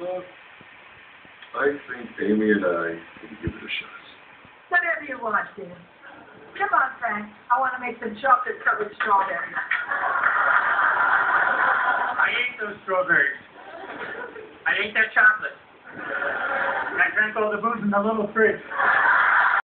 I think Amy and I can give it a shot. Whatever you want, dear. Come on, Frank. I want to make some chocolate-covered strawberries. I ate those strawberries. I ate that chocolate. I drank all the booze in the little fridge.